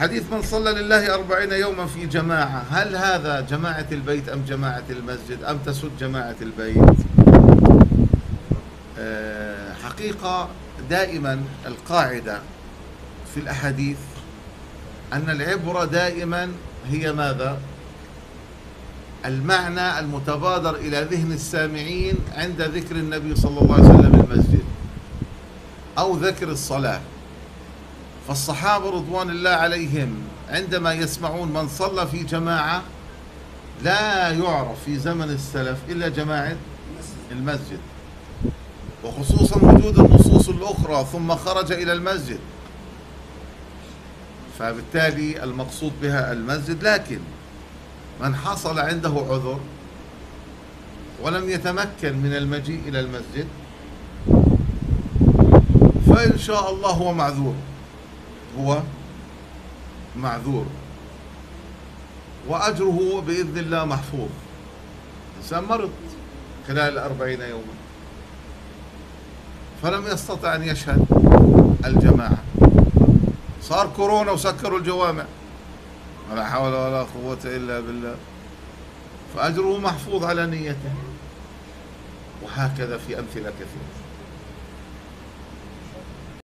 حديث من صلى لله أربعين يوما في جماعة هل هذا جماعة البيت أم جماعة المسجد؟ أم تسد جماعة البيت؟ آه، حقيقة دائما القاعدة في الأحاديث أن العبرة دائما هي ماذا؟ المعنى المتبادر إلى ذهن السامعين عند ذكر النبي صلى الله عليه وسلم المسجد أو ذكر الصلاة. فالصحابة رضوان الله عليهم عندما يسمعون من صلى في جماعة لا يعرف في زمن السلف إلا جماعة المسجد. وخصوصا وجود النصوص الأخرى ثم خرج إلى المسجد. فبالتالي المقصود بها المسجد لكن من حصل عنده عذر ولم يتمكن من المجيء إلى المسجد فإن شاء الله هو معذور. هو معذور. وأجره بإذن الله محفوظ. إنسان مرض خلال الأربعين يوما. فلم يستطع أن يشهد الجماعة. صار كورونا وسكروا الجوامع. ولا حول ولا قوة إلا بالله. فأجره محفوظ على نيته. وهكذا في أمثلة كثيرة.